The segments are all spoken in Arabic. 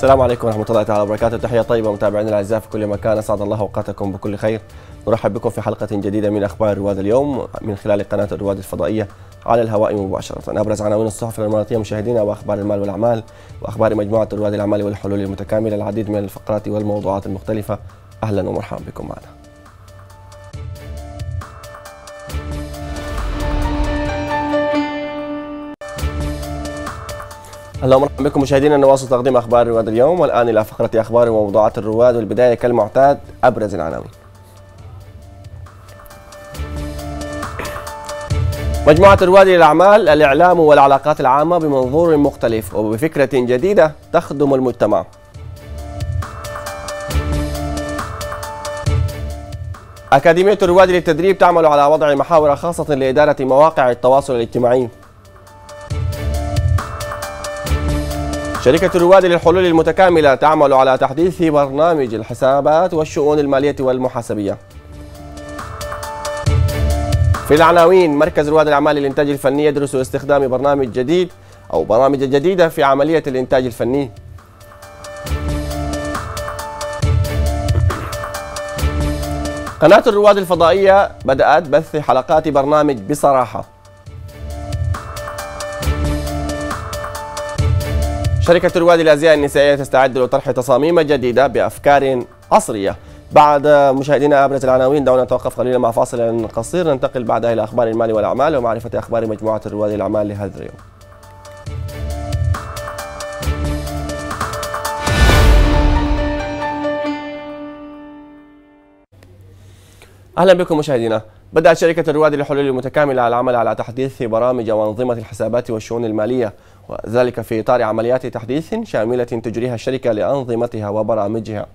السلام عليكم ورحمة الله تعالى وبركاته. تحية طيبة متابعينا الأعزاء في كل مكان. أسعد الله أوقاتكم بكل خير. نرحب بكم في حلقة جديدة من أخبار رواد اليوم من خلال قناة الرواد الفضائية على الهواء مباشرة. أبرز عناوين الصحف الإماراتية مشاهدينا وأخبار المال والأعمال وأخبار مجموعة رواد الأعمال والحلول المتكاملة العديد من الفقرات والموضوعات المختلفة. أهلا ومرحبا بكم معنا. أهلا ومرحبا بكم مشاهدينا نواصل تقديم أخبار رواد اليوم والآن إلى فقرة أخبار وموضوعات الرواد والبداية كالمعتاد أبرز العناوين. مجموعة رواد الأعمال الإعلام والعلاقات العامة بمنظور مختلف وبفكرة جديدة تخدم المجتمع. أكاديمية رواد للتدريب تعمل على وضع محاور خاصة لإدارة مواقع التواصل الاجتماعي. شركة رواد للحلول المتكاملة تعمل على تحديث برنامج الحسابات والشؤون المالية والمحاسبية. في العناوين مركز رواد الأعمال للإنتاج الفني يدرس استخدام برنامج جديد أو برامج جديدة في عملية الإنتاج الفني. قناة الرواد الفضائية بدأت بث حلقات برنامج بصراحة. شركة رواد الأزياء النسائية تستعد لطرح تصاميم جديدة بأفكار عصرية. بعد مشاهدينا أبرز العناوين دعونا نتوقف قليلا مع فاصل قصير. ننتقل بعدها إلى أخبار المال والأعمال ومعرفة أخبار مجموعة رواد الأعمال لهذا اليوم. أهلا بكم مشاهدينا. بدأت شركة الرواد للحلول المتكاملة العمل على تحديث برامج وأنظمة الحسابات والشؤون المالية وذلك في إطار عمليات تحديث شاملة تجريها الشركة لأنظمتها وبرامجها.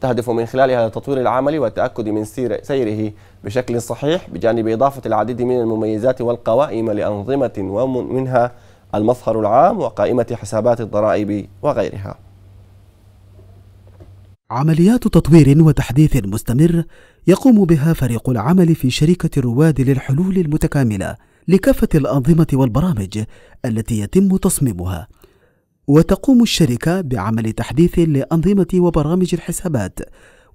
تهدف من خلالها لتطوير العمل والتأكد من سيره بشكل صحيح بجانب إضافة العديد من المميزات والقوائم لأنظمة ومنها المظهر العام وقائمة حسابات الضرائب وغيرها. عمليات تطوير وتحديث مستمر يقوم بها فريق العمل في شركة رواد للحلول المتكاملة لكافة الأنظمة والبرامج التي يتم تصميمها. وتقوم الشركة بعمل تحديث لأنظمة وبرامج الحسابات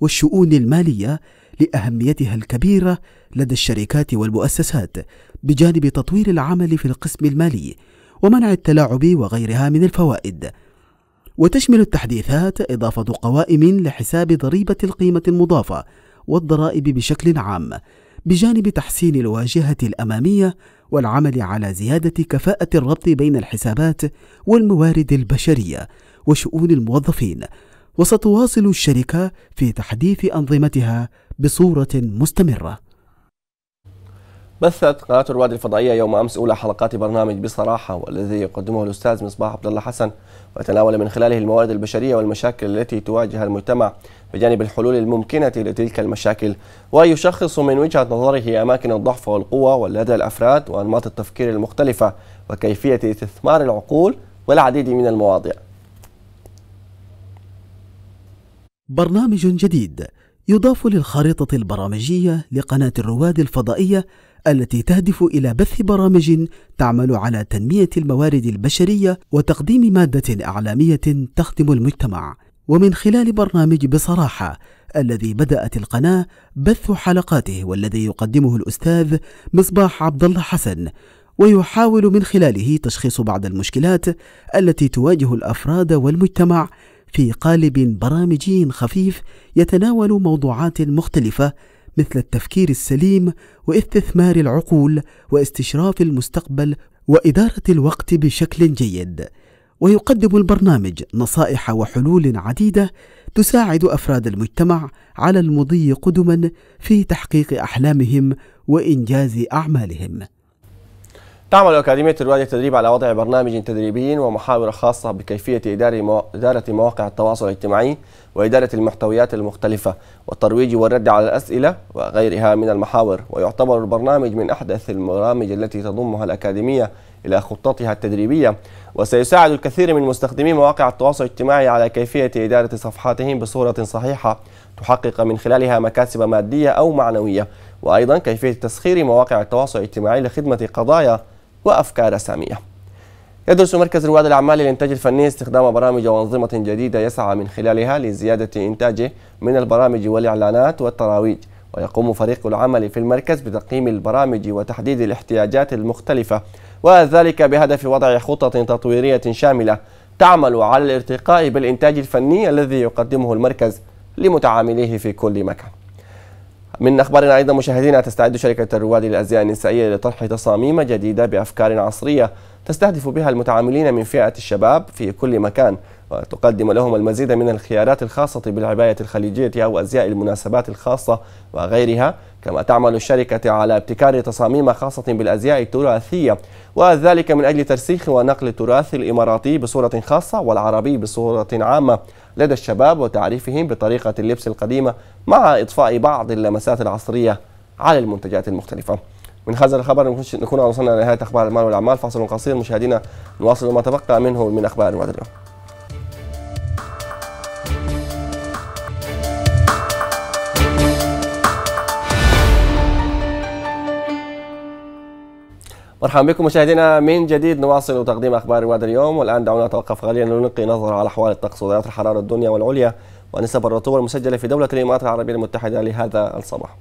والشؤون المالية لأهميتها الكبيرة لدى الشركات والمؤسسات بجانب تطوير العمل في القسم المالي ومنع التلاعب وغيرها من الفوائد. وتشمل التحديثات إضافة قوائم لحساب ضريبة القيمة المضافة والضرائب بشكل عام بجانب تحسين الواجهة الأمامية والعمل على زيادة كفاءة الربط بين الحسابات والموارد البشرية وشؤون الموظفين. وستواصل الشركة في تحديث أنظمتها بصورة مستمرة. بثت قناة الرواد الفضائية يوم أمس أولى حلقات برنامج بصراحة والذي يقدمه الأستاذ مصباح عبد الله حسن ويتناول من خلاله الموارد البشرية والمشاكل التي تواجه المجتمع بجانب الحلول الممكنة لتلك المشاكل. ويشخص من وجهة نظره أماكن الضعف والقوة لدى الأفراد وأنماط التفكير المختلفة وكيفية استثمار العقول والعديد من المواضيع. برنامج جديد يضاف للخارطة البرامجية لقناة الرواد الفضائية التي تهدف إلى بث برامج تعمل على تنمية الموارد البشرية وتقديم مادة إعلامية تخدم المجتمع. ومن خلال برنامج بصراحة الذي بدأت القناة بث حلقاته والذي يقدمه الأستاذ مصباح عبد الله حسن ويحاول من خلاله تشخيص بعض المشكلات التي تواجه الأفراد والمجتمع في قالب برامجي خفيف يتناول موضوعات مختلفة مثل التفكير السليم واستثمار العقول واستشراف المستقبل وإدارة الوقت بشكل جيد. ويقدم البرنامج نصائح وحلول عديدة تساعد أفراد المجتمع على المضي قدما في تحقيق أحلامهم وإنجاز أعمالهم. تعمل أكاديمية رواد التدريب على وضع برنامج تدريبي ومحاور خاصة بكيفية إدارة مواقع التواصل الاجتماعي وإدارة المحتويات المختلفة والترويج والرد على الأسئلة وغيرها من المحاور. ويعتبر البرنامج من أحدث البرامج التي تضمها الأكاديمية إلى خطتها التدريبية. وسيساعد الكثير من مستخدمي مواقع التواصل الاجتماعي على كيفية إدارة صفحاتهم بصورة صحيحة تحقق من خلالها مكاسب مادية أو معنوية. وأيضا كيفية تسخير مواقع التواصل الاجتماعي لخدمة قضايا وأفكار سامية يدرس مركز رواد الأعمال للإنتاج الفني استخدام برامج وأنظمة جديدة يسعى من خلالها لزيادة إنتاجه من البرامج والإعلانات والتراويج ويقوم فريق العمل في المركز بتقييم البرامج وتحديد الاحتياجات المختلفة وذلك بهدف وضع خطط تطويرية شاملة تعمل على الارتقاء بالإنتاج الفني الذي يقدمه المركز لمتعامليه في كل مكان. من أخبارنا أيضا مشاهدينا تستعد شركة الرواد للأزياء النسائية لطرح تصاميم جديدة بأفكار عصرية تستهدف بها المتعاملين من فئة الشباب في كل مكان. وتقدم لهم المزيد من الخيارات الخاصة بالعباية الخليجية أو أزياء المناسبات الخاصة وغيرها. كما تعمل الشركة على ابتكار تصاميم خاصة بالأزياء التراثية وذلك من أجل ترسيخ ونقل التراث الإماراتي بصورة خاصة والعربي بصورة عامة لدى الشباب وتعريفهم بطريقة اللبس القديمة مع إضفاء بعض اللمسات العصرية على المنتجات المختلفة. من هذا الخبر نكون وصلنا لنهاية أخبار المال والأعمال. فاصل قصير مشاهدينا نواصل ما تبقى منه من أخبار اليوم مرحبا بكم مشاهدينا من جديد نواصل تقديم أخبار رواد اليوم والآن دعونا نتوقف قليلا لنلقي نظرة على أحوال الطقس ودرجات الحرارة الدنيا والعليا ونسب الرطوبة المسجلة في دولة الإمارات العربية المتحدة لهذا الصباح.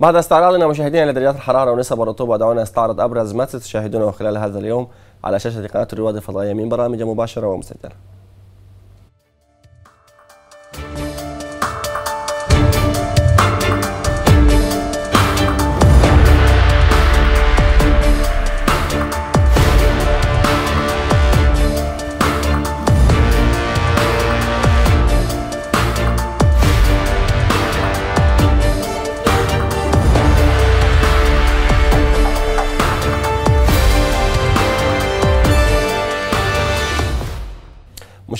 بعد استعراضنا مشاهدينا لدرجات الحرارة ونسب الرطوبه دعونا نستعرض أبرز ما ستشاهدونه خلال هذا اليوم على شاشة قناة الرواد الفضائية من برامج مباشرة ومسجلة.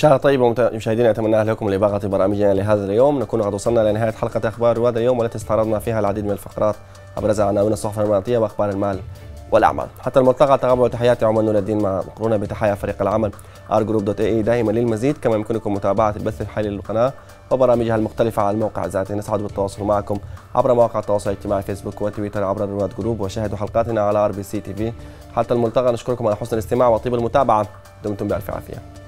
مشاهدة طيبة مشاهدينا أتمنى لكم لبقية برامجنا لهذا اليوم. نكون قد وصلنا لنهاية حلقة أخبار رواد اليوم والتي استعرضنا فيها العديد من الفقرات. أبرز عناوين الصحف الإماراتية وأخبار المال والأعمال. حتى الملتقى تقبلوا تحياتي عمر نور الدين مع مقرونة بتحايا فريق العمل group dot ae دائما للمزيد. كما يمكنكم متابعة البث الحالي للقناة وبرامجها المختلفة على الموقع. ذاته نسعد بالتواصل معكم عبر مواقع التواصل الاجتماعي فيسبوك وتويتر عبر الرواد group وشاهدوا حلقاتنا على RBC TV في حتى الملتقى نشكركم على حسن الاستماع وطيب المتابعة. دمتم بألف عافية.